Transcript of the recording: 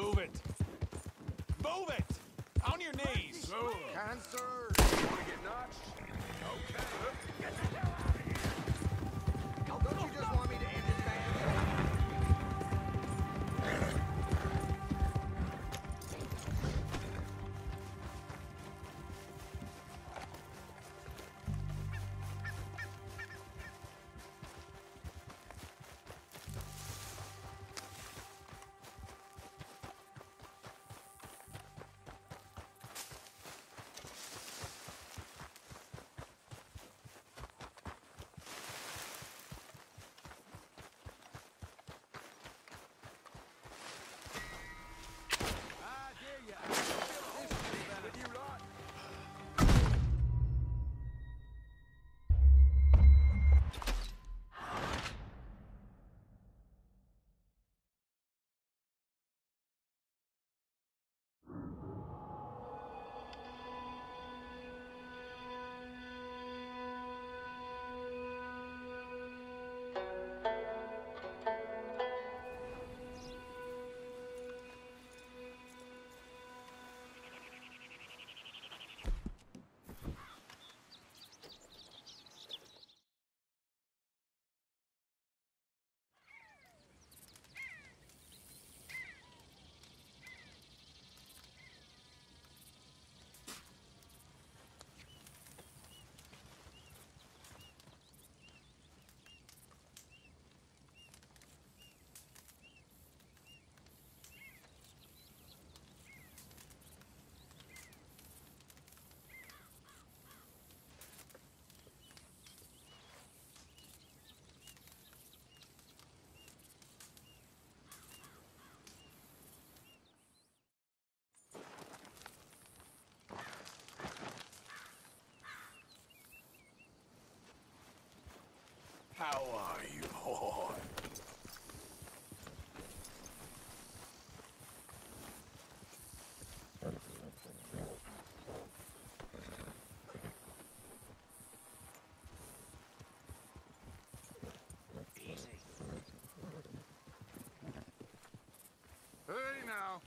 Move it. Move it! On your knees! Cancer! How are you. Easy. Hey now.